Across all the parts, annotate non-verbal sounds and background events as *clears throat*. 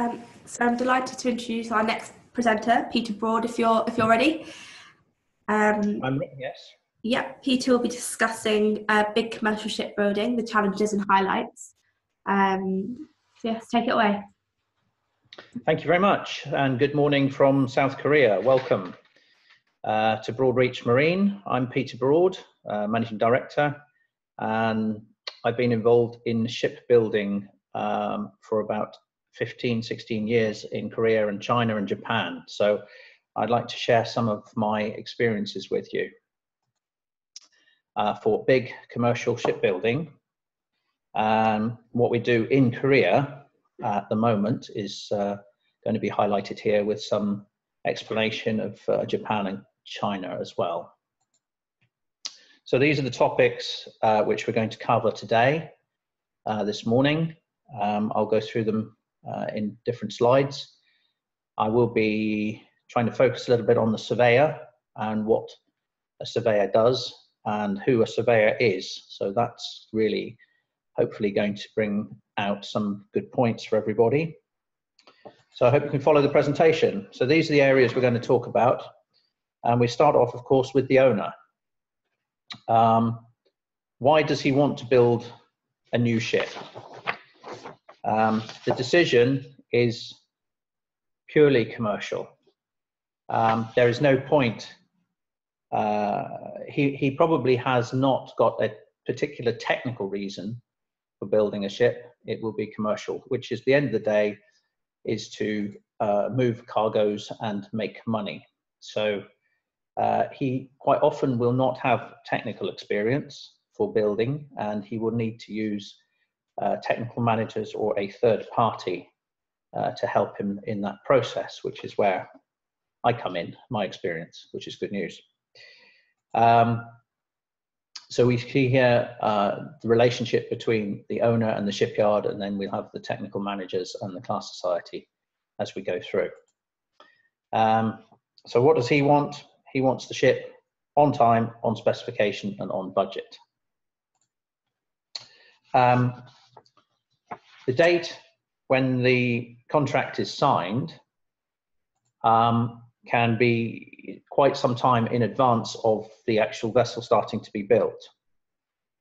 Um, so I'm delighted to introduce our next presenter, Peter Broad, if you're if you're ready. Um, I'm ready, yes. Yep, Peter will be discussing uh, big commercial shipbuilding, the challenges and highlights. Um, so yes, take it away. Thank you very much, and good morning from South Korea. Welcome uh, to Broadreach Marine. I'm Peter Broad, uh, Managing Director, and I've been involved in shipbuilding um, for about 15, 16 years in Korea and China and Japan. So I'd like to share some of my experiences with you. Uh, for big commercial shipbuilding, um, what we do in Korea at the moment is uh, going to be highlighted here with some explanation of uh, Japan and China as well. So these are the topics uh, which we're going to cover today, uh, this morning. Um, I'll go through them uh, in different slides. I will be trying to focus a little bit on the surveyor and what a surveyor does and who a surveyor is. So that's really hopefully going to bring out some good points for everybody. So I hope you can follow the presentation. So these are the areas we're going to talk about. And we start off, of course, with the owner. Um, why does he want to build a new ship? Um, the decision is purely commercial. Um, there is no point. Uh, he, he probably has not got a particular technical reason for building a ship. It will be commercial, which is the end of the day is to uh, move cargoes and make money. So uh, he quite often will not have technical experience for building, and he will need to use uh, technical managers or a third party uh, to help him in that process, which is where I come in, my experience, which is good news. Um, so we see here uh, the relationship between the owner and the shipyard, and then we'll have the technical managers and the class society as we go through. Um, so what does he want? He wants the ship on time, on specification, and on budget. Um, the date when the contract is signed um, can be quite some time in advance of the actual vessel starting to be built.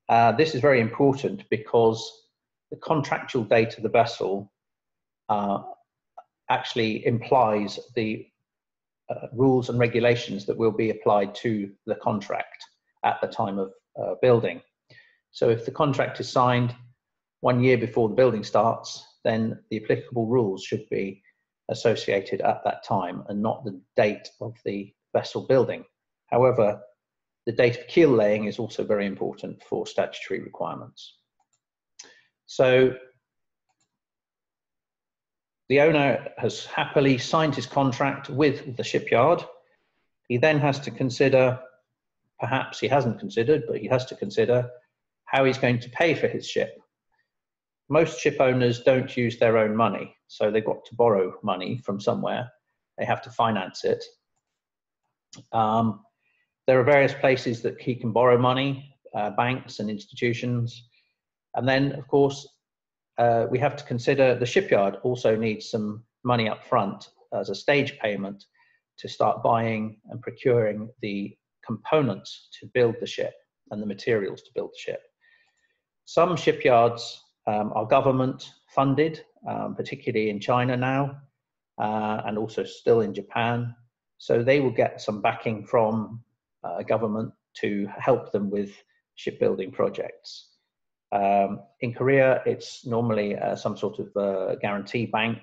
Uh, this is very important because the contractual date of the vessel uh, actually implies the uh, rules and regulations that will be applied to the contract at the time of uh, building. So if the contract is signed one year before the building starts, then the applicable rules should be associated at that time and not the date of the vessel building. However, the date of keel laying is also very important for statutory requirements. So the owner has happily signed his contract with the shipyard. He then has to consider, perhaps he hasn't considered, but he has to consider how he's going to pay for his ship most ship owners don't use their own money, so they've got to borrow money from somewhere. They have to finance it. Um, there are various places that he can borrow money, uh, banks and institutions. And then, of course, uh, we have to consider the shipyard also needs some money up front as a stage payment to start buying and procuring the components to build the ship and the materials to build the ship. Some shipyards um, are government funded, um, particularly in China now, uh, and also still in Japan. So they will get some backing from uh, government to help them with shipbuilding projects. Um, in Korea, it's normally uh, some sort of uh, guarantee bank.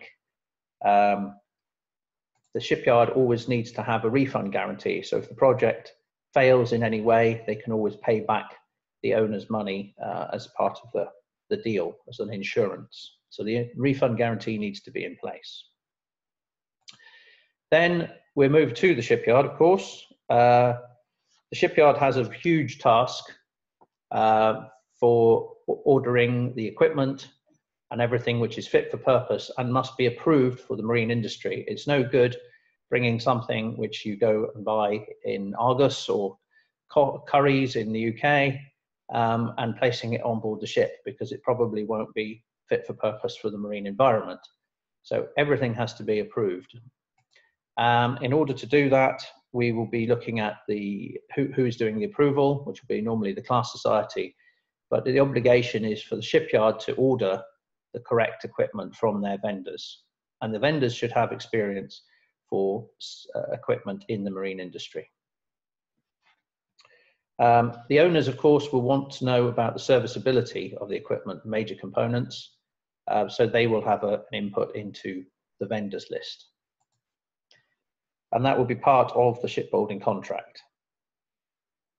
Um, the shipyard always needs to have a refund guarantee. So if the project fails in any way, they can always pay back the owner's money uh, as part of the the deal as an insurance. So the refund guarantee needs to be in place. Then we move to the shipyard, of course. Uh, the shipyard has a huge task uh, for ordering the equipment and everything which is fit for purpose and must be approved for the marine industry. It's no good bringing something which you go and buy in Argos or Currys in the UK um, and placing it on board the ship because it probably won't be fit for purpose for the marine environment. So everything has to be approved. Um, in order to do that, we will be looking at the who, who's doing the approval, which will be normally the class society, but the obligation is for the shipyard to order the correct equipment from their vendors. And the vendors should have experience for uh, equipment in the marine industry. Um, the owners, of course, will want to know about the serviceability of the equipment, major components, uh, so they will have a, an input into the vendors list. And that will be part of the shipbuilding contract.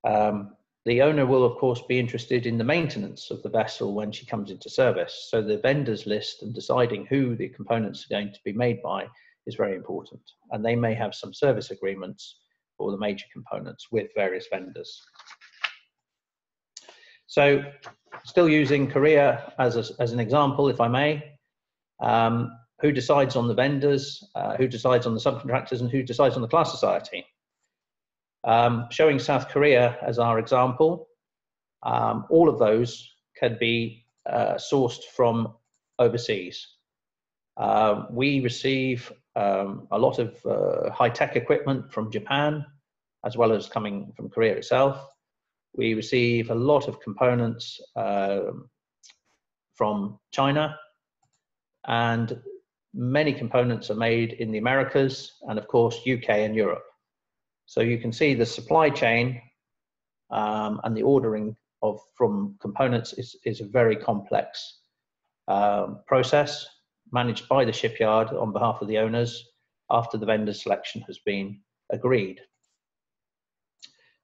Um, the owner will, of course, be interested in the maintenance of the vessel when she comes into service. So the vendors list and deciding who the components are going to be made by is very important. And they may have some service agreements for the major components with various vendors. So still using Korea as, a, as an example, if I may, um, who decides on the vendors, uh, who decides on the subcontractors, and who decides on the class society? Um, showing South Korea as our example, um, all of those can be uh, sourced from overseas. Uh, we receive um, a lot of uh, high-tech equipment from Japan, as well as coming from Korea itself. We receive a lot of components um, from China, and many components are made in the Americas, and of course, UK and Europe. So you can see the supply chain um, and the ordering of from components is, is a very complex um, process managed by the shipyard on behalf of the owners after the vendor selection has been agreed.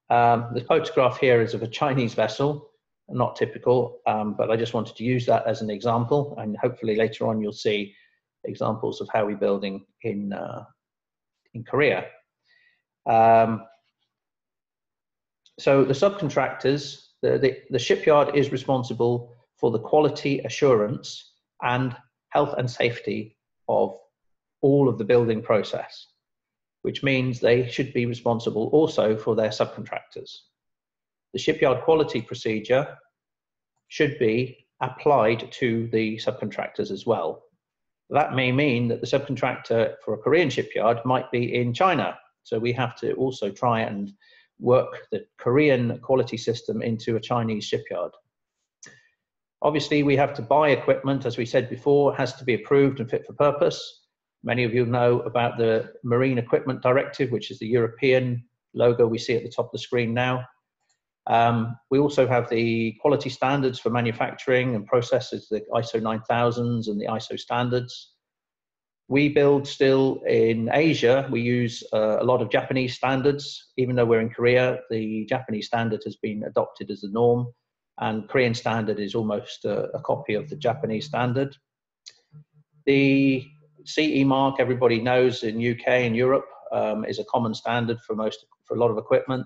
Um, the photograph here is of a Chinese vessel, not typical, um, but I just wanted to use that as an example, and hopefully later on you'll see examples of how we're building in, uh, in Korea. Um, so the subcontractors, the, the, the shipyard is responsible for the quality assurance and health and safety of all of the building process, which means they should be responsible also for their subcontractors. The shipyard quality procedure should be applied to the subcontractors as well. That may mean that the subcontractor for a Korean shipyard might be in China so we have to also try and work the Korean quality system into a Chinese shipyard. Obviously, we have to buy equipment, as we said before, has to be approved and fit for purpose. Many of you know about the Marine Equipment Directive, which is the European logo we see at the top of the screen now. Um, we also have the quality standards for manufacturing and processes, the ISO 9000s and the ISO standards. We build still in Asia, we use uh, a lot of Japanese standards. Even though we're in Korea, the Japanese standard has been adopted as the norm, and Korean standard is almost a, a copy of the Japanese standard. The CE mark, everybody knows in UK and Europe, um, is a common standard for most for a lot of equipment.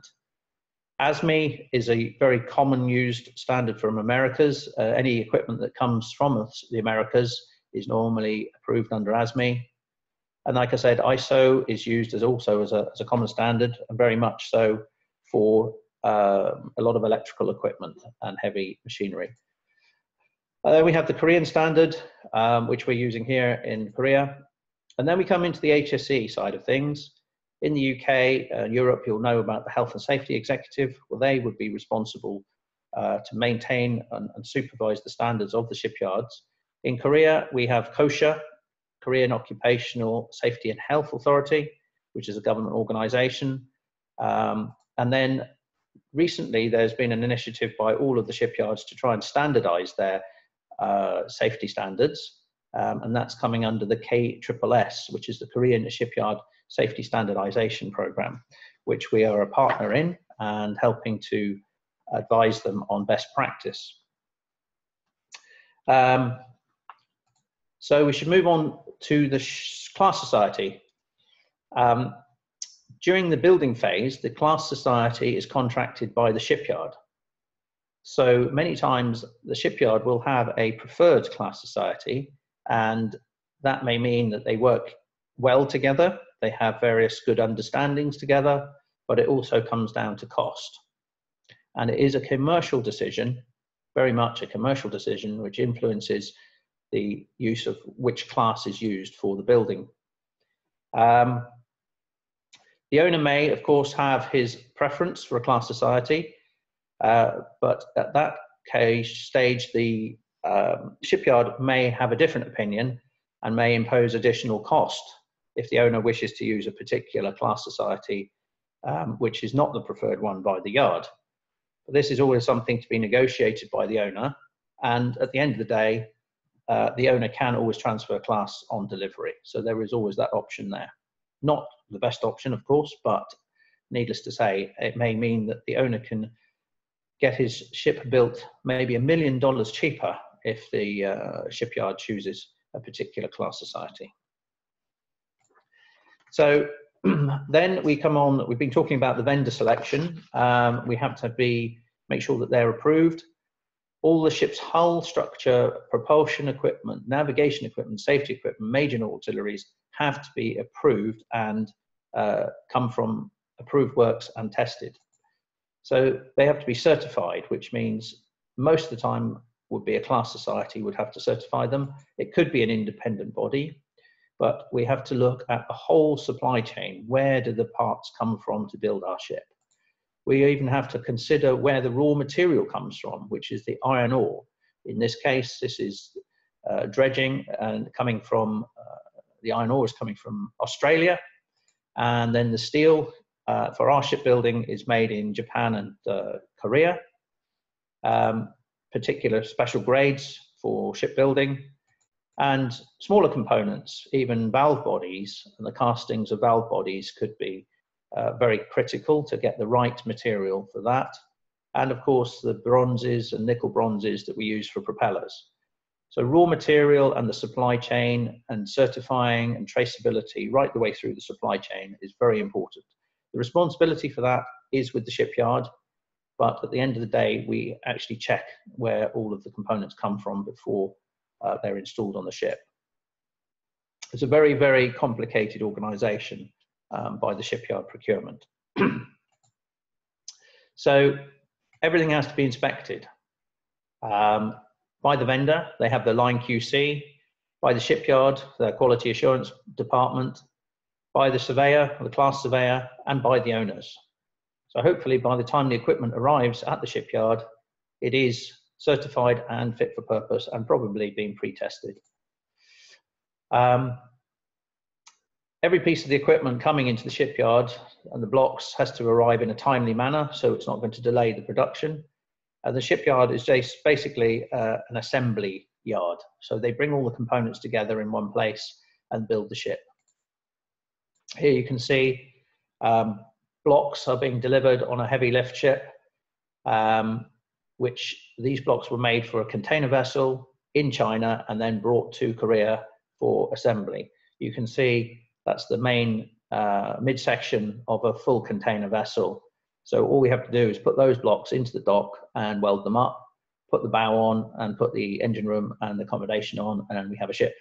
ASME is a very common used standard from Americas. Uh, any equipment that comes from the Americas is normally approved under ASME. And like I said, ISO is used as also as a, as a common standard and very much so for uh, a lot of electrical equipment and heavy machinery. Uh, we have the Korean standard, um, which we're using here in Korea. And then we come into the HSE side of things. In the UK and Europe, you'll know about the Health and Safety Executive. Well, they would be responsible uh, to maintain and, and, supervise the standards of the shipyards. In Korea, we have KOSHA, Korean Occupational Safety and Health Authority, which is a government organization. Um, and then recently, there's been an initiative by all of the shipyards to try and standardize their uh, safety standards. Um, and that's coming under the KSSS, which is the Korean Shipyard Safety Standardization Program, which we are a partner in and helping to advise them on best practice. Um, so we should move on to the class society. Um, during the building phase, the class society is contracted by the shipyard. So many times the shipyard will have a preferred class society, and that may mean that they work well together, they have various good understandings together, but it also comes down to cost. And it is a commercial decision, very much a commercial decision, which influences the use of which class is used for the building. Um, the owner may, of course, have his preference for a class society, uh, but at that case, stage, the um, shipyard may have a different opinion and may impose additional cost if the owner wishes to use a particular class society, um, which is not the preferred one by the yard. But this is always something to be negotiated by the owner, and at the end of the day, uh, the owner can always transfer class on delivery. So there is always that option there. Not the best option, of course, but needless to say, it may mean that the owner can get his ship built maybe a million dollars cheaper if the uh, shipyard chooses a particular class society. So *clears throat* then we come on, we've been talking about the vendor selection. Um, we have to be, make sure that they're approved. All the ship's hull structure, propulsion equipment, navigation equipment, safety equipment, major auxiliaries have to be approved and uh, come from approved works and tested. So they have to be certified, which means most of the time would be a class society would have to certify them. It could be an independent body, but we have to look at the whole supply chain. Where do the parts come from to build our ship? We even have to consider where the raw material comes from, which is the iron ore. In this case, this is uh, dredging and coming from, uh, the iron ore is coming from Australia. And then the steel uh, for our shipbuilding is made in Japan and uh, Korea. Um, particular special grades for shipbuilding and smaller components, even valve bodies and the castings of valve bodies could be uh, very critical to get the right material for that. And of course, the bronzes and nickel bronzes that we use for propellers. So raw material and the supply chain and certifying and traceability right the way through the supply chain is very important. The responsibility for that is with the shipyard, but at the end of the day, we actually check where all of the components come from before uh, they're installed on the ship. It's a very, very complicated organization um, by the shipyard procurement. *clears throat* so everything has to be inspected. Um, by the vendor, they have the line QC, by the shipyard, their quality assurance department, by the surveyor, the class surveyor, and by the owners. So hopefully by the time the equipment arrives at the shipyard, it is certified and fit for purpose and probably being pre-tested. Um, every piece of the equipment coming into the shipyard and the blocks has to arrive in a timely manner, so it's not going to delay the production. And the shipyard is just basically uh, an assembly yard. So they bring all the components together in one place and build the ship. Here you can see um, blocks are being delivered on a heavy lift ship, um, which these blocks were made for a container vessel in China and then brought to Korea for assembly. You can see that's the main uh, midsection of a full container vessel. So all we have to do is put those blocks into the dock and weld them up, put the bow on and put the engine room and the accommodation on and we have a ship.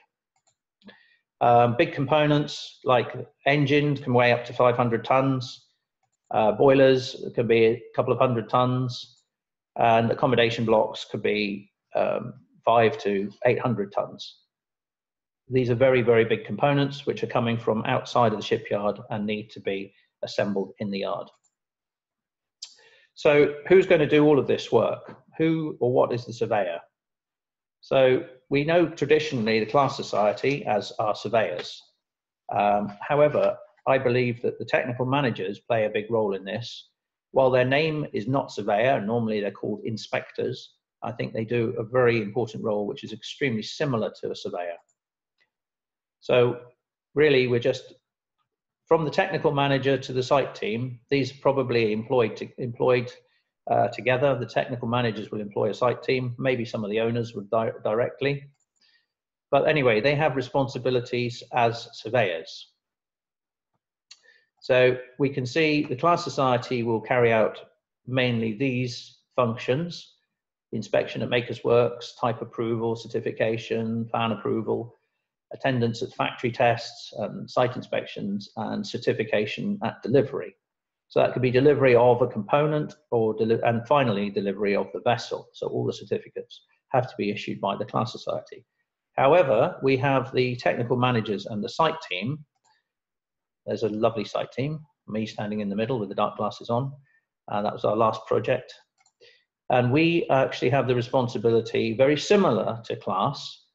Um, big components like engines can weigh up to 500 tons. Uh, boilers can be a couple of hundred tons. And accommodation blocks could be um, five to 800 tons. These are very, very big components which are coming from outside of the shipyard and need to be assembled in the yard. So who's going to do all of this work? Who or what is the surveyor? So we know traditionally the class society as our surveyors. Um, however, I believe that the technical managers play a big role in this. While their name is not surveyor, normally they're called inspectors, I think they do a very important role, which is extremely similar to a surveyor. So really, we're just from the technical manager to the site team. These probably employed to, employed uh, together. The technical managers will employ a site team. Maybe some of the owners would di directly. But anyway, they have responsibilities as surveyors. So we can see the class society will carry out mainly these functions, inspection at makers works, type approval, certification, plan approval, attendance at factory tests, um, site inspections, and certification at delivery. So that could be delivery of a component or and finally delivery of the vessel. So all the certificates have to be issued by the class society. However, we have the technical managers and the site team. There's a lovely site team, me standing in the middle with the dark glasses on. Uh, that was our last project. And we actually have the responsibility, very similar to class,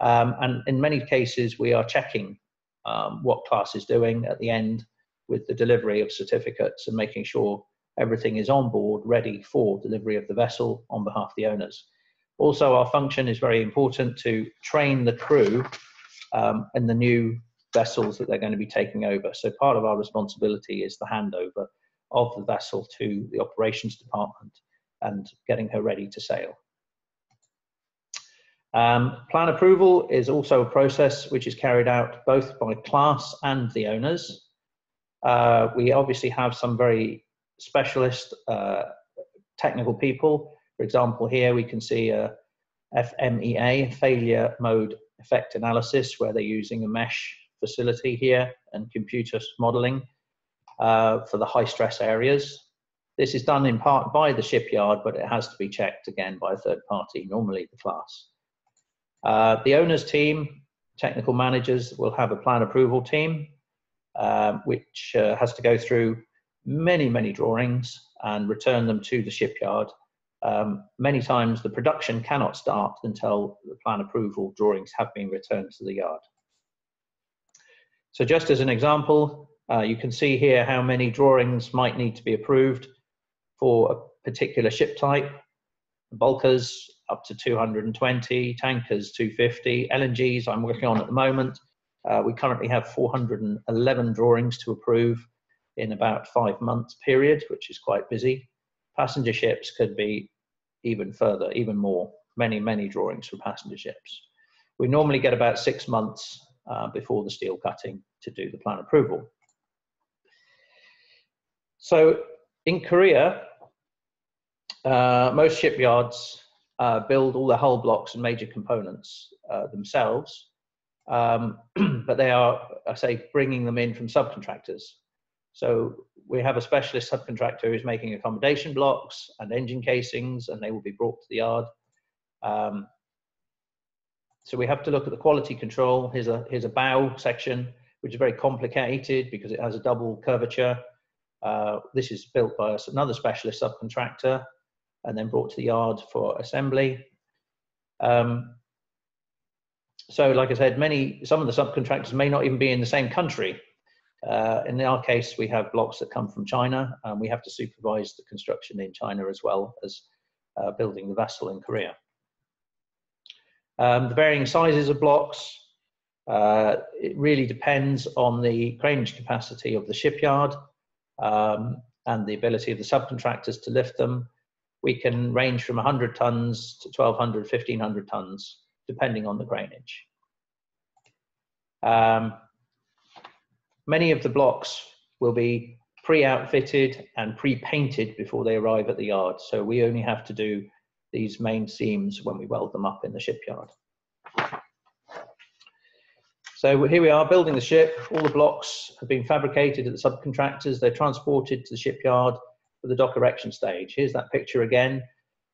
um, and in many cases, we are checking um, what class is doing at the end with the delivery of certificates and making sure everything is on board, ready for delivery of the vessel on behalf of the owners. Also, our function is very important to train the crew um, in the new vessels that they're going to be taking over. So part of our responsibility is the handover of the vessel to the operations department and getting her ready to sail. Um, plan approval is also a process which is carried out both by class and the owners. Uh, we obviously have some very specialist uh, technical people. For example, here we can see a FMEA, failure mode effect analysis, where they're using a mesh facility here and computer modeling uh, for the high stress areas. This is done in part by the shipyard, but it has to be checked again by a third party, normally the class. Uh, the owner's team, technical managers, will have a plan approval team, um, which uh, has to go through many, many drawings and return them to the shipyard. Um, many times the production cannot start until the plan approval drawings have been returned to the yard. So just as an example, uh, you can see here how many drawings might need to be approved for a particular ship type. Bulkers up to 220, tankers 250, LNGs I'm working on at the moment. Uh, we currently have 411 drawings to approve in about five months period, which is quite busy. Passenger ships could be even further, even more, many, many drawings for passenger ships. We normally get about six months uh, before the steel cutting to do the plan approval. So in Korea, uh, most shipyards uh, build all the hull blocks and major components uh, themselves, um, *clears throat* but they are, I say, bringing them in from subcontractors. So we have a specialist subcontractor who's making accommodation blocks and engine casings, and they will be brought to the yard. Um, so we have to look at the quality control. Here's a, here's a bow section, which is very complicated because it has a double curvature. Uh, this is built by another specialist subcontractor and then brought to the yard for assembly. Um, so, like I said, many some of the subcontractors may not even be in the same country. Uh, in our case, we have blocks that come from China, and we have to supervise the construction in China as well as uh, building the vessel in Korea. Um, the varying sizes of blocks, uh, it really depends on the craneage capacity of the shipyard um, and the ability of the subcontractors to lift them we can range from 100 tons to 1200, 1500 tons, depending on the craneage. Um, many of the blocks will be pre-outfitted and pre-painted before they arrive at the yard. So we only have to do these main seams when we weld them up in the shipyard. So here we are building the ship. All the blocks have been fabricated at the subcontractors. They're transported to the shipyard for the dock erection stage. Here's that picture again.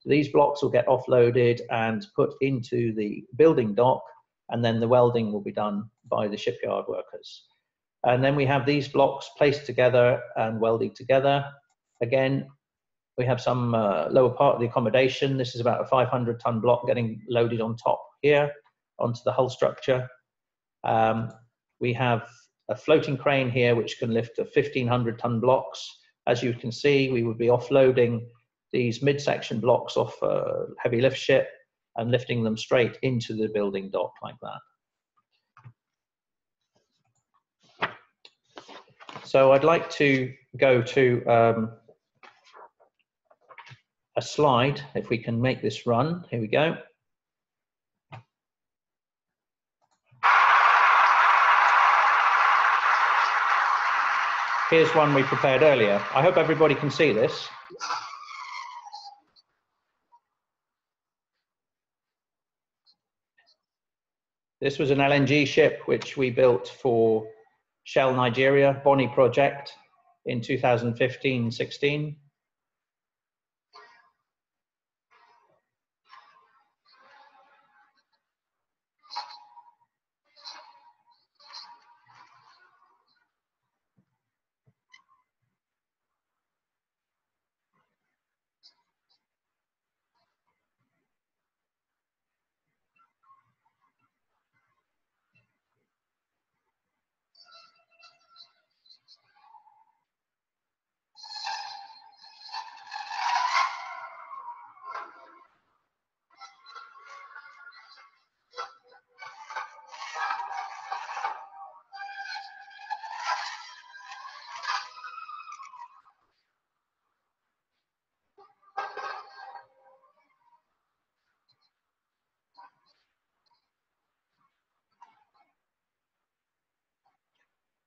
These blocks will get offloaded and put into the building dock, and then the welding will be done by the shipyard workers. And then we have these blocks placed together and welded together. Again, we have some uh, lower part of the accommodation. This is about a 500 ton block getting loaded on top here onto the hull structure. Um, we have a floating crane here which can lift a 1500 ton blocks as you can see, we would be offloading these midsection blocks off a heavy lift ship and lifting them straight into the building dock like that. So I'd like to go to um, a slide, if we can make this run. Here we go. Here's one we prepared earlier. I hope everybody can see this. This was an LNG ship which we built for Shell Nigeria, Bonny project in 2015-16.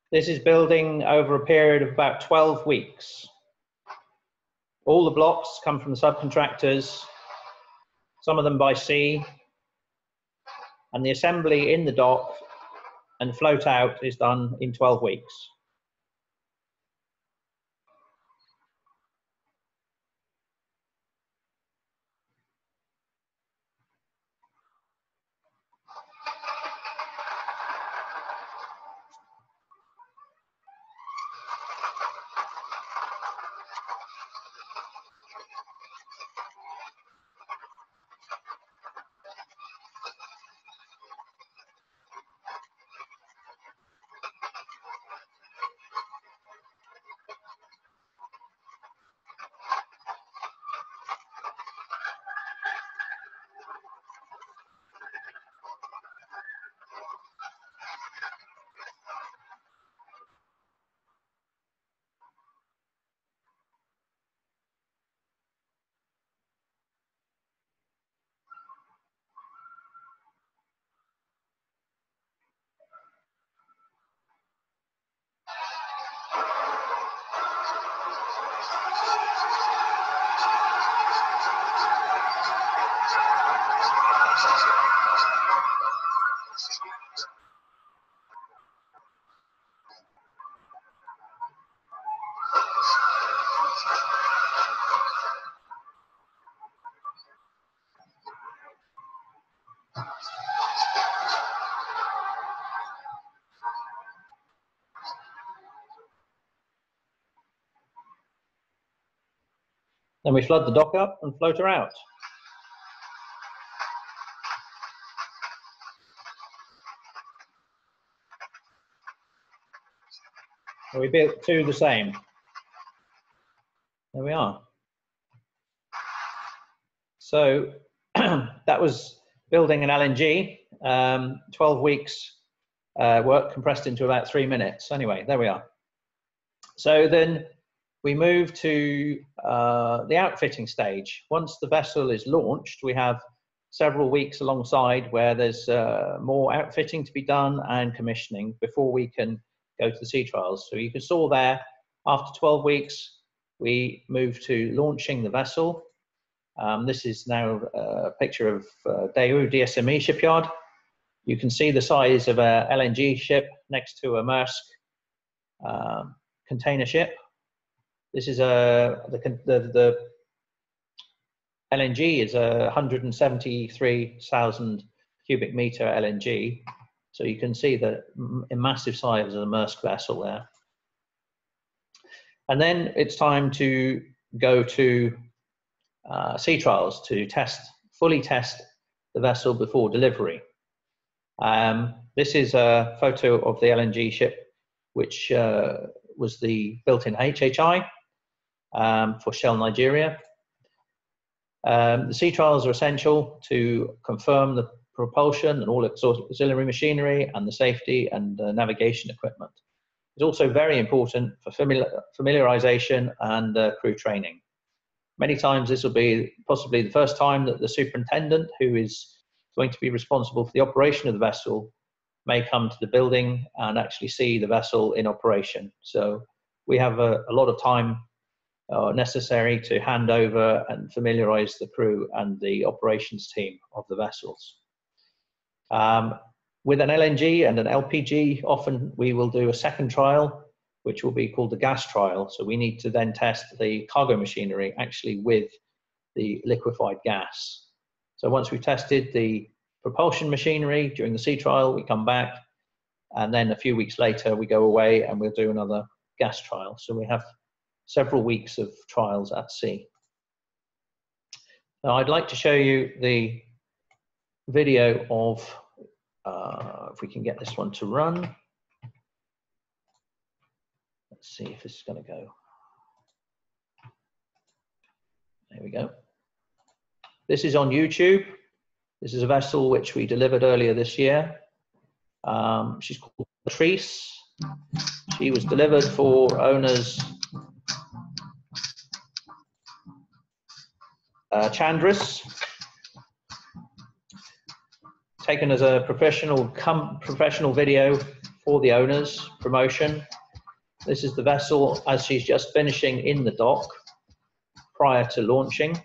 This is building over a period of about 12 weeks. All the blocks come from the subcontractors, some of them by sea, and the assembly in the dock and float out is done in 12 weeks. Then we flood the dock up and float her out. we built two the same. There we are. So *clears throat* that was building an LNG, um, 12 weeks uh, work compressed into about three minutes. Anyway, there we are. So then we move to uh, the outfitting stage. Once the vessel is launched, we have several weeks alongside where there's uh, more outfitting to be done and commissioning before we can go to the sea trials. So you can saw there, after 12 weeks, we move to launching the vessel. Um, this is now a picture of uh, Daewoo DSME shipyard. You can see the size of a LNG ship next to a Maersk um, container ship. This is a the the, the LNG is a 173,000 cubic meter LNG. So you can see the massive size of the Maersk vessel there. And then it's time to go to uh, sea trials to test, fully test the vessel before delivery. Um, this is a photo of the LNG ship, which uh, was the built in HHI um, for Shell Nigeria. Um, the sea trials are essential to confirm the propulsion and all auxiliary machinery and the safety and uh, navigation equipment. It's also very important for familiar, familiarization and uh, crew training. Many times this will be possibly the first time that the superintendent who is going to be responsible for the operation of the vessel may come to the building and actually see the vessel in operation. So we have a, a lot of time uh, necessary to hand over and familiarize the crew and the operations team of the vessels. Um, with an LNG and an LPG, often we will do a second trial, which will be called the gas trial. So we need to then test the cargo machinery actually with the liquefied gas. So once we've tested the propulsion machinery during the sea trial, we come back, and then a few weeks later we go away and we'll do another gas trial. So we have several weeks of trials at sea. Now I'd like to show you the video of, uh, if we can get this one to run. Let's see if this is going to go. There we go. This is on YouTube. This is a vessel which we delivered earlier this year. Um, she's called Patris. She was delivered for owners uh, Chandris, taken as a professional professional video for the owner's promotion. This is the vessel as she's just finishing in the dock prior to launching.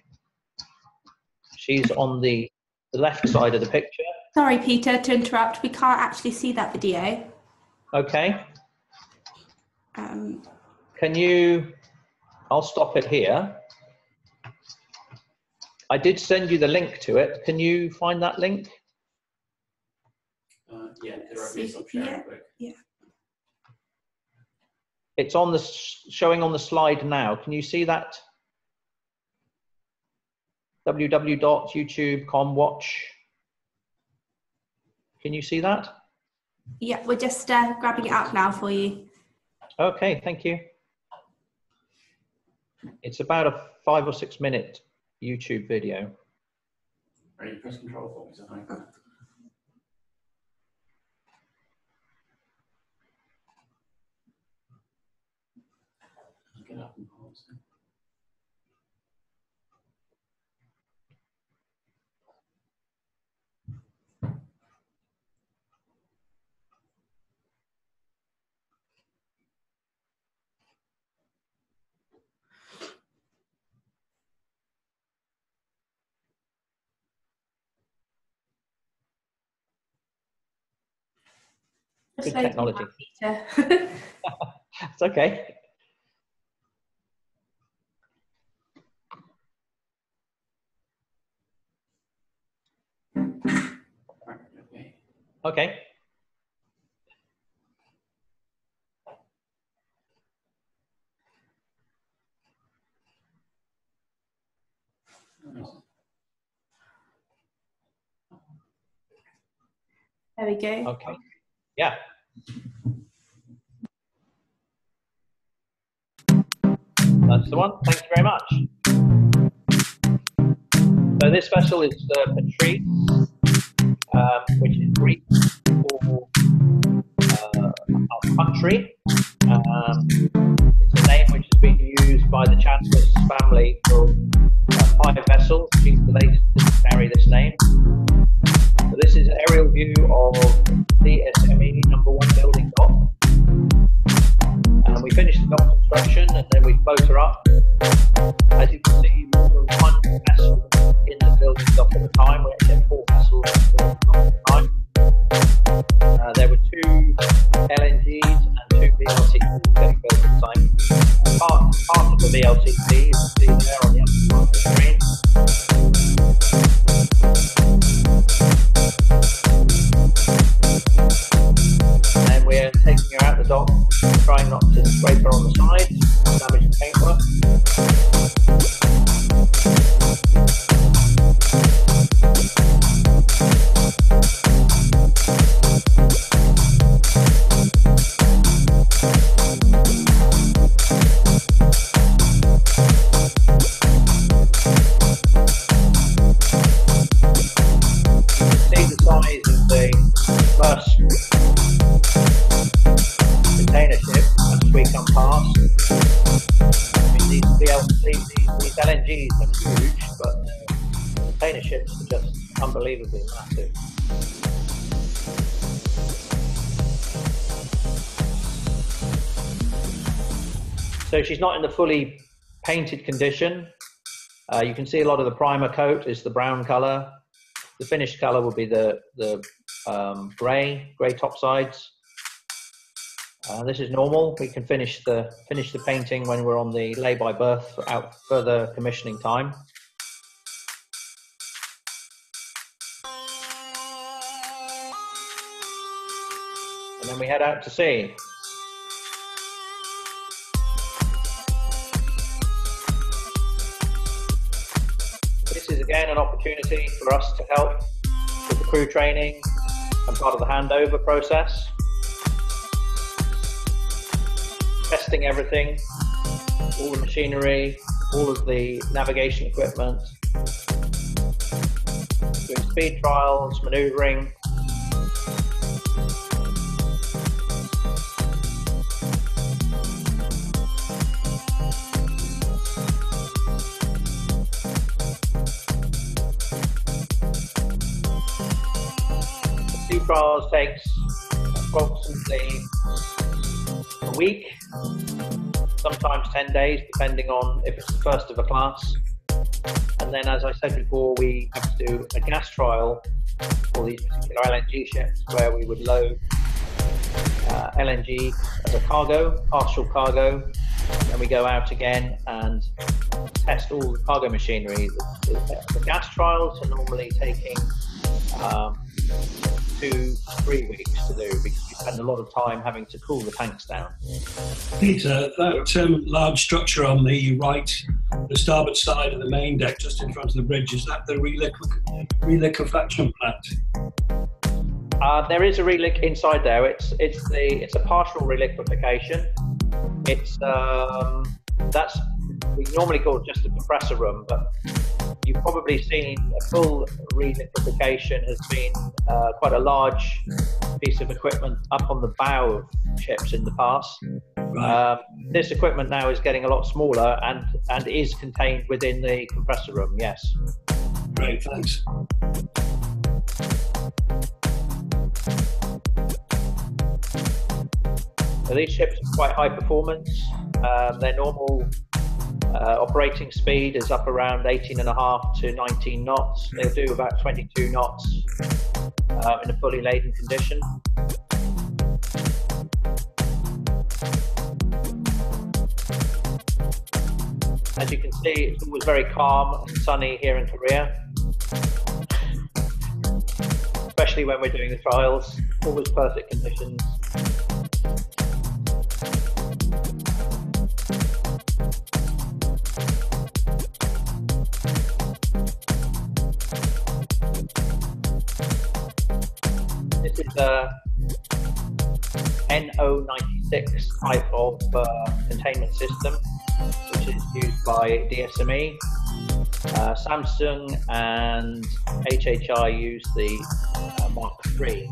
She's on the, the left side of the picture. Sorry, Peter, to interrupt. We can't actually see that video. Okay, Um, can you, I'll stop it here. I did send you the link to it. Can you find that link? Uh, yeah, could I See, sharing yeah. quick? It's on the, showing on the slide now. Can you see that? www.youtube.com watch. Can you see that? yeah, we're just uh, grabbing it up now for you. Okay, thank you. It's about a five or six minute YouTube video. Ready, press control for me, Good technology. *laughs* *laughs* It's okay. Okay. Okay. there we go. Okay. Yeah. That's the one. Thank you very much. So this vessel is the Patris, um, which is Greek for uh, our country. Um, it's a name which has been used by the Chandris' family for uh, five vessels. She's the latest to carry this name. So this is an aerial view of the SME finished the dock construction and then we float her up. As you can see, more than one vessel in the building dock at the time. We actually had four vessels in the building dock at the time. Uh, there were two LNGs and two VLCCs getting built at the time. Part, part of the VLCC is seen there on the upper part of the screen. Not in the fully painted condition. Uh, you can see a lot of the primer coat is the brown color. The finished color will be the, the um, gray, gray top sides. Uh, this is normal. We can finish the finish the painting when we're on the lay by berth out further commissioning time. And then we head out to sea. Again an opportunity for us to help with the crew training and part of the handover process. testing everything, all the machinery, all of the navigation equipment, doing speed trials, maneuvering. Takes approximately a week, sometimes 10 days, depending on if it's the first of a class. And then, as I said before, we have to do a gas trial for these particular LNG ships where we would load uh, LNG as a cargo, partial cargo. Then we go out again and test all the cargo machinery. The, the, the gas trials are normally taking um, two, three weeks to do because you spend a lot of time having to cool the tanks down. Peter, that um, large structure on the right, the starboard side of the main deck, just in front of the bridge, is that the reliquef- reliquefaction plant? Uh, there is a reliq inside there. It's it's the it's a partial reliquefaction. It's um, that's we normally call it just a compressor room, but you've probably seen a full reliquefaction has been uh, quite a large piece of equipment up on the bow of ships in the past. Right. Um, this equipment now is getting a lot smaller and and is contained within the compressor room. Yes. Great, thanks. So these ships are quite high performance. Um, their normal uh, operating speed is up around 18 and a half to 19 knots. They'll do about 22 knots uh, in a fully laden condition. As you can see, it's always very calm and sunny here in Korea, especially when we're doing the trials. Always perfect conditions. This a NO96 type of uh, containment system, which is used by DSME. Uh, Samsung and HHI use the uh, Mark III.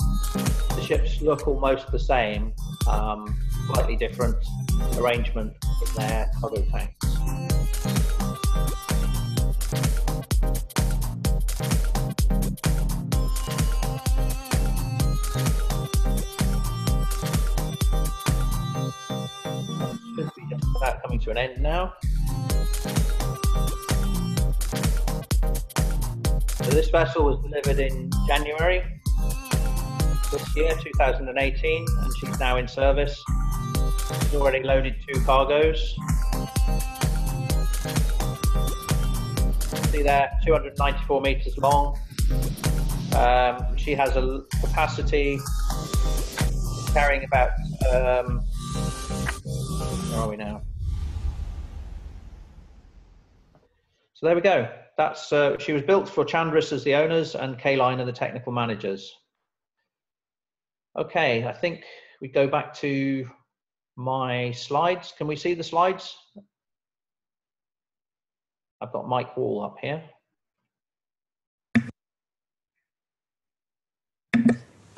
The ships look almost the same, um, slightly different arrangement in their cargo tanks. An end now. So this vessel was delivered in January this year, 2018, and she's now in service. She's already loaded two cargoes. See there, 294 meters long. Um, she has a capacity carrying about um, where are we now? So there we go. That's uh, she was built for Chandris as the owners and K-Line are the technical managers. Okay, I think we go back to my slides. Can we see the slides? I've got Mike Wall up here.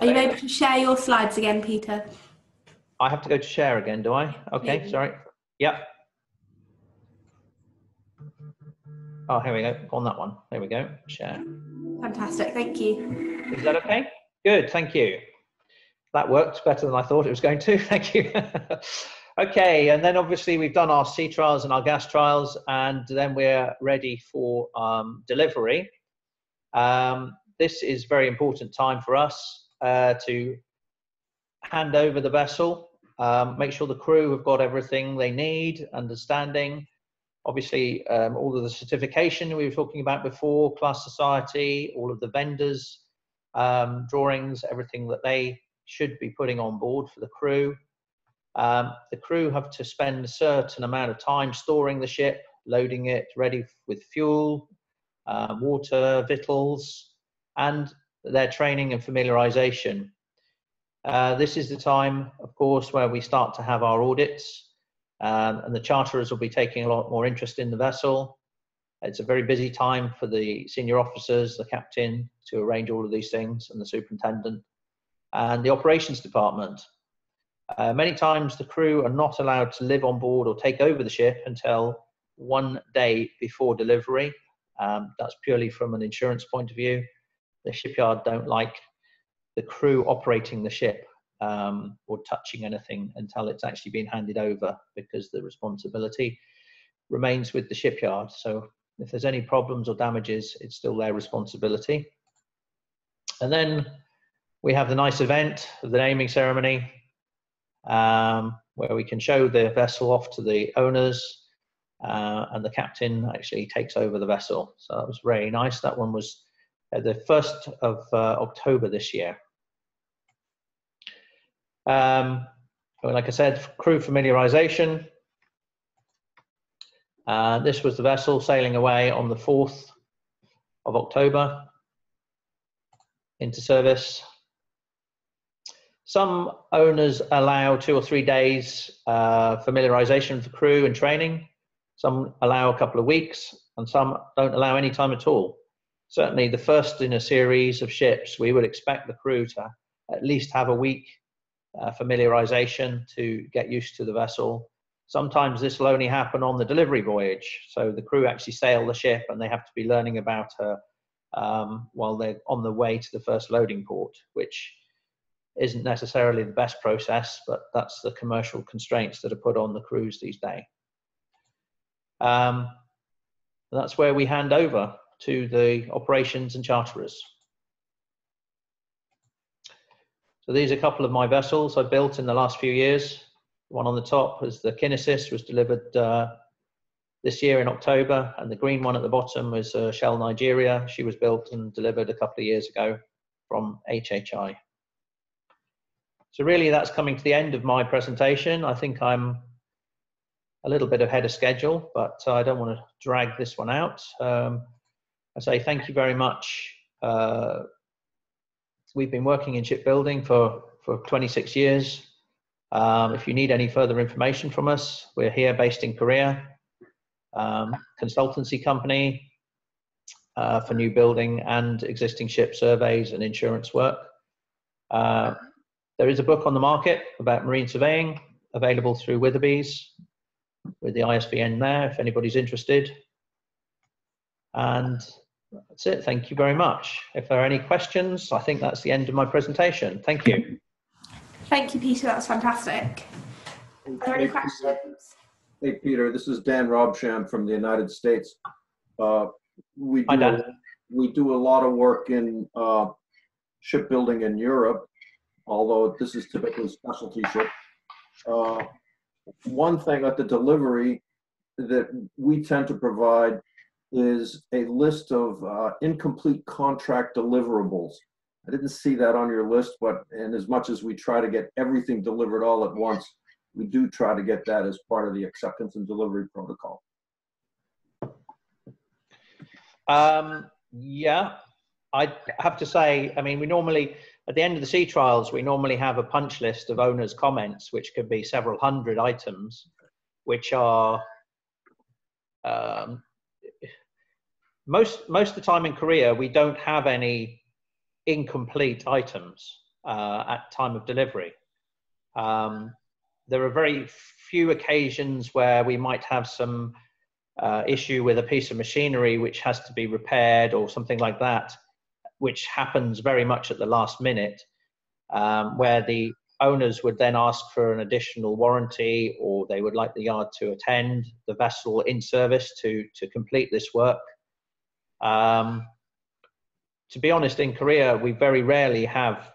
Are you able to share your slides again, Peter? I have to go to share again, do I? Okay, sorry. Yep. Oh, here we go. On that one. There we go. Share. Fantastic, thank you. Is that okay? Good, thank you. That worked better than I thought it was going to. *laughs* Thank you. *laughs* okay, and then obviously we've done our sea trials and our gas trials, and then we're ready for um, delivery. Um, this is very important time for us uh, to hand over the vessel, um, make sure the crew have got everything they need, understanding. Obviously, um, all of the certification we were talking about before, class society, all of the vendors, um, drawings, everything that they should be putting on board for the crew. Um, the crew have to spend a certain amount of time storing the ship, loading it, ready with fuel, uh, water, victuals, and their training and familiarization. Uh, this is the time, of course, where we start to have our audits, um, and the charterers will be taking a lot more interest in the vessel. It's a very busy time for the senior officers, the captain, to arrange all of these things, and the superintendent, and the operations department. Uh, many times, the crew are not allowed to live on board or take over the ship until one day before delivery. Um, that's purely from an insurance point of view. The shipyard don't like the crew operating the ship um, or touching anything until it's actually been handed over because the responsibility remains with the shipyard. So if there's any problems or damages, it's still their responsibility. And then we have the nice event of the naming ceremony um, where we can show the vessel off to the owners uh, and the captain actually takes over the vessel. So that was very nice. That one was the 1st of uh, October this year. Um, like I said, crew familiarization. Uh, this was the vessel sailing away on the 4th of October into service. Some owners allow two or three days uh, familiarization of the crew and training. Some allow a couple of weeks, and some don't allow any time at all. Certainly, the first in a series of ships, we would expect the crew to at least have a week uh, familiarization to get used to the vessel. Sometimes this will only happen on the delivery voyage. So the crew actually sail the ship and they have to be learning about her um, while they're on the way to the first loading port, which isn't necessarily the best process, but that's the commercial constraints that are put on the crews these days. Um, that's where we hand over to the operations and charterers. So these are a couple of my vessels I built in the last few years. One on the top is the Kinisis, was delivered uh, this year in October, and the green one at the bottom was uh, Shell Nigeria. She was built and delivered a couple of years ago from HHI. So really that's coming to the end of my presentation. I think I'm a little bit ahead of schedule, but I don't want to drag this one out. Um, I say thank you very much uh, we've been working in shipbuilding for, for 26 years. Um, if you need any further information from us, we're here based in Korea, um, consultancy company uh, for new building and existing ship surveys and insurance work. Uh, there is a book on the market about marine surveying available through Witherby's with the ISBN there if anybody's interested. And that's it. Thank you very much. If there are any questions, I think that's the end of my presentation. Thank you. Thank you, Peter. That was fantastic. Are there any questions? Hey, Peter, this is Dan Robsham from the United States. Uh, we, Hi, do Dan. a, we do a lot of work in uh, shipbuilding in Europe, although this is typically specialty ship. Uh, one thing at the delivery that we tend to provide is a list of uh, incomplete contract deliverables. I didn't see that on your list, but and as much as we try to get everything delivered all at once, we do try to get that as part of the acceptance and delivery protocol. Um, yeah, I have to say, I mean, we normally, at the end of the sea trials, we normally have a punch list of owners' comments, which could be several hundred items, which are um, most most of the time in Korea, we don't have any incomplete items uh, at time of delivery. Um, there are very few occasions where we might have some uh, issue with a piece of machinery which has to be repaired or something like that, which happens very much at the last minute, um, where the owners would then ask for an additional warranty or they would like the yard to attend the vessel in service to, to complete this work. Um, to be honest, in Korea, we very rarely have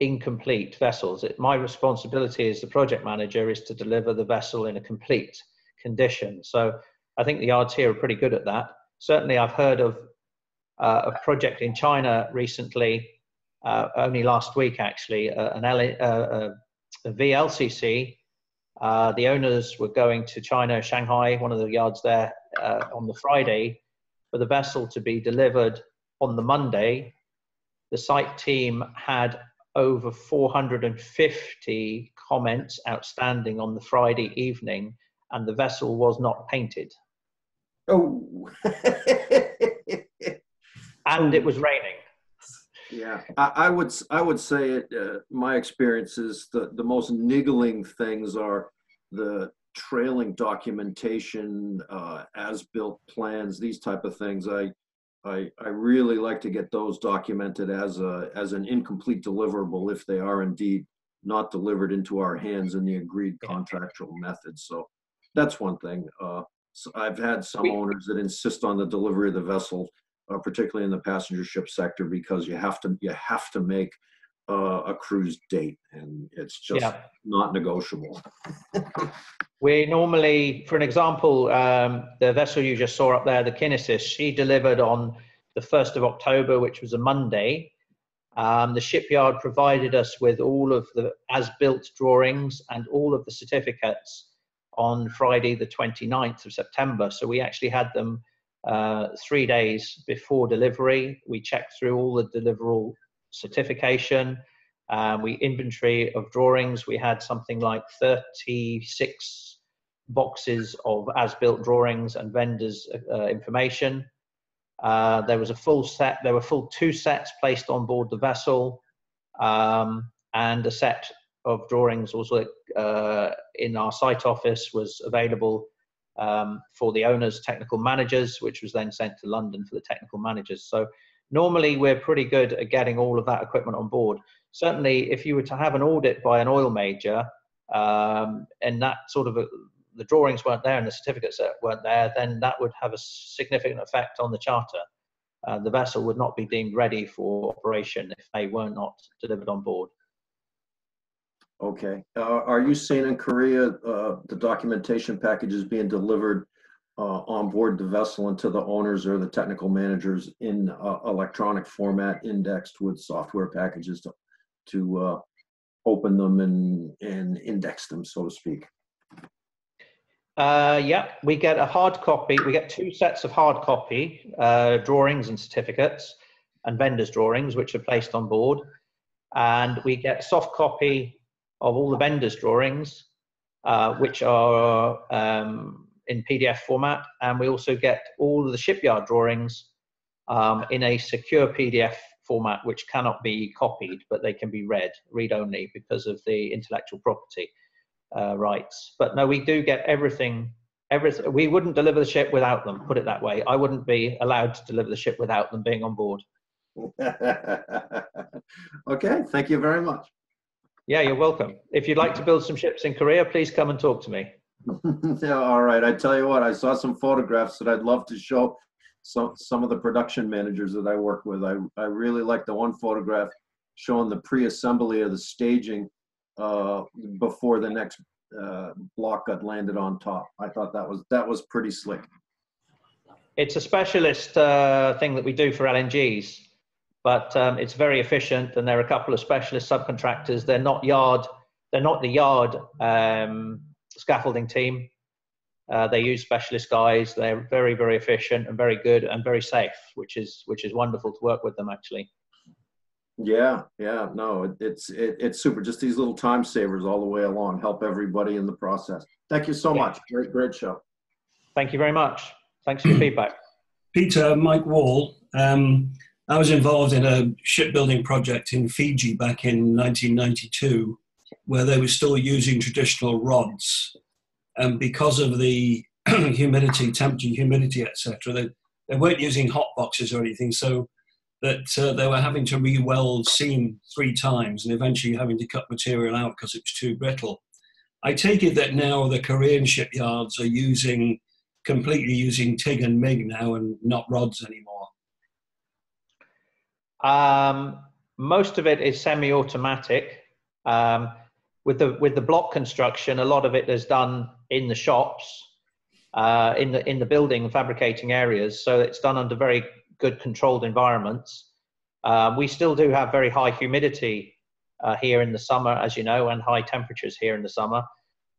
incomplete vessels. It, my responsibility as the project manager is to deliver the vessel in a complete condition. So I think the yards here are pretty good at that. Certainly, I've heard of uh, a project in China recently, uh, only last week actually, uh, an L- uh, a VLCC. Uh, the owners were going to China, Shanghai, one of the yards there, uh, on the Friday for the vessel to be delivered on the Monday. The site team had over 450 comments outstanding on the Friday evening, and the vessel was not painted. Oh. *laughs* and it was raining. Yeah, I, I would I would say it. Uh, my experience is the the most niggling things are the trailing documentation, uh, as built plans, these type of things. I I I really like to get those documented as a as an incomplete deliverable if they are indeed not delivered into our hands in the agreed contractual method. So that's one thing. Uh, so I've had some owners that insist on the delivery of the vessel, uh, particularly in the passenger ship sector, because you have to you have to make uh, a cruise date, and it's just Yeah. not negotiable. We normally, for an example, um, the vessel you just saw up there, the Kinisis, she delivered on the 1st of October, which was a Monday. Um, the shipyard provided us with all of the as built drawings and all of the certificates on Friday, the 29th of September. So we actually had them uh, three days before delivery. We checked through all the deliverable certification. Um, we inventory of drawings. We had something like 36 boxes of as-built drawings and vendors' uh, information. Uh, there was a full set. There were full two sets placed on board the vessel, um, and a set of drawings also uh, in our site office was available um, for the owners' technical managers, which was then sent to London for the technical managers. So normally we're pretty good at getting all of that equipment on board. Certainly, if you were to have an audit by an oil major, um, and that sort of a, the drawings weren't there and the certificates weren't there, then that would have a significant effect on the charter. Uh, the vessel would not be deemed ready for operation if they were not delivered on board. Okay. Uh, are you seeing in Korea uh, the documentation packages being delivered uh, on board the vessel and to the owners or the technical managers in uh, electronic format, indexed with software packages to to uh, open them and and index them, so to speak? Uh, yeah, we get a hard copy. We get two sets of hard copy uh, drawings and certificates and vendors' drawings, which are placed on board. And we get soft copy of all the vendors' drawings, uh, which are um, in PDF format. And we also get all of the shipyard drawings um, in a secure PDF format, which cannot be copied, but they can be read, read only because of the intellectual property uh, rights. But no, we do get everything. Everything. We wouldn't deliver the ship without them. Put it that way. I wouldn't be allowed to deliver the ship without them being on board. *laughs* okay, thank you very much. Yeah, you're welcome. If you'd like to build some ships in Korea, please come and talk to me. *laughs* yeah, all right. I tell you what, I saw some photographs that I'd love to show some some of the production managers that I work with. I I really like the one photograph showing the pre-assembly of the staging uh, before the next uh, block got landed on top. I thought that was that was pretty slick. It's a specialist uh, thing that we do for LNGs, but um, it's very efficient. And there are a couple of specialist subcontractors. They're not yard. They're not the yard um, scaffolding team. Uh, they use specialist guys. They're very, very efficient and very good and very safe, which is which is wonderful to work with them actually. Yeah, yeah, no, it, it's it, it's super. Just these little time savers all the way along help everybody in the process. Thank you so Yeah. much. Great, great show. Thank you very much. Thanks for your feedback. *clears throat* Peter, Mike Wall. Um, I was involved in a shipbuilding project in Fiji back in 1992, where they were still using traditional rods, and because of the *clears throat* humidity, temperature, humidity, etc., they they weren't using hot boxes or anything, so that uh, they were having to re-weld seam three times and eventually having to cut material out because it was too brittle. I take it that now the Korean shipyards are using completely using TIG and MIG now and not rods anymore. Um, most of it is semi-automatic. Um, with the with the block construction, a lot of it is done in the shops, uh, in the in the building and fabricating areas. So it's done under very good controlled environments. Um, we still do have very high humidity uh, here in the summer, as you know, and high temperatures here in the summer.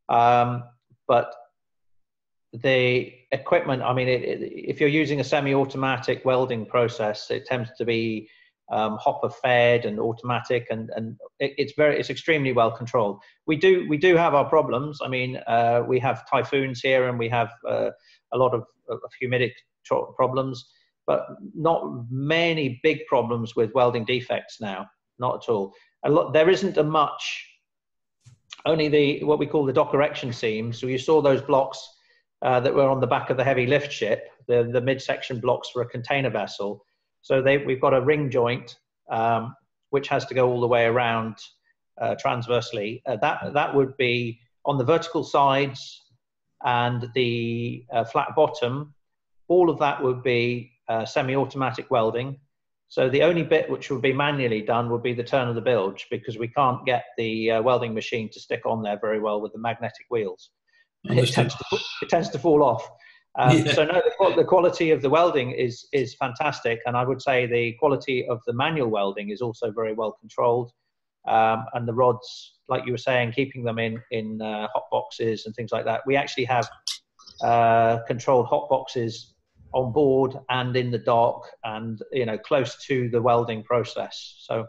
Um, but the equipment, I mean, it, it, if you're using a semi-automatic welding process, it tends to be um, hopper fed and automatic, and and it, it's very it's extremely well controlled. We do we do have our problems. I mean, uh, we have typhoons here, and we have uh, a lot of, of humidic problems, but not many big problems with welding defects now. Not at all. A lot there isn't a much. Only the what we call the dock erection seams. So you saw those blocks uh, that were on the back of the heavy lift ship, the, the midsection blocks for a container vessel. So they, we've got a ring joint, um, which has to go all the way around uh, transversely, uh, that that would be on the vertical sides and the uh, flat bottom. All of that would be uh, semi-automatic welding. So the only bit which would be manually done would be the turn of the bilge because we can't get the uh, welding machine to stick on there very well with the magnetic wheels. It tends, to, it tends to fall off. Um, Yeah. So no, the, the quality of the welding is is fantastic, and I would say the quality of the manual welding is also very well controlled. Um, and the rods, like you were saying, keeping them in in uh, hot boxes and things like that. We actually have uh, controlled hot boxes on board and in the dock, and you know close to the welding process. So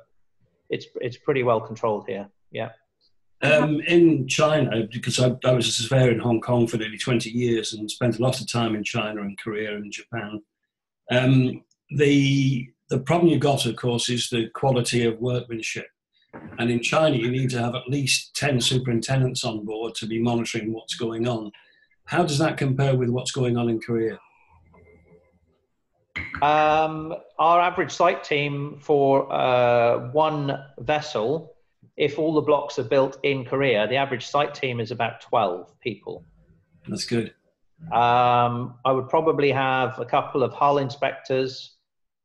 it's it's pretty well controlled here. Yeah. Um, in China, because I, I was a surveyor in Hong Kong for nearly 20 years and spent a lot of time in China and Korea and Japan, um, the, the problem you've got, of course, is the quality of workmanship. And in China, you need to have at least 10 superintendents on board to be monitoring what's going on. How does that compare with what's going on in Korea? Um, our average site team for uh, one vessel, if all the blocks are built in Korea, the average site team is about 12 people. That's good. Um, I would probably have a couple of hull inspectors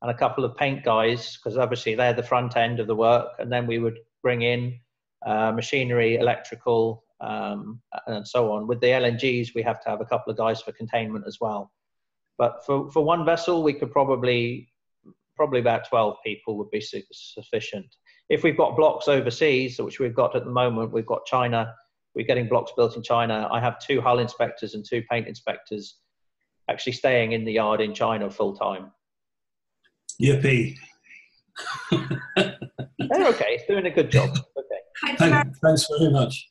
and a couple of paint guys because obviously they're the front end of the work, and then we would bring in uh, machinery, electrical, um, and so on. With the LNGs, we have to have a couple of guys for containment as well. But for, for one vessel, we could probably probably about 12 people would be su- sufficient. If we've got blocks overseas, which we've got at the moment, we've got China, we're getting blocks built in China. I have two hull inspectors and two paint inspectors actually staying in the yard in China full time. Yippee. They're okay, it's doing a good job. Okay. Thank you thanks very much.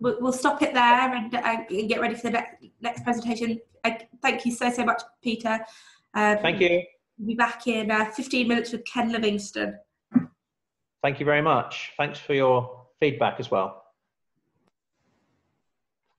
we'll, we'll stop it there and, uh, get ready for the next, next presentation. Uh, thank you so, so much, Peter. Um, Thank you. We'll be back in uh, 15 minutes with Ken Livingston. Thank you very much. Thanks for your feedback as well.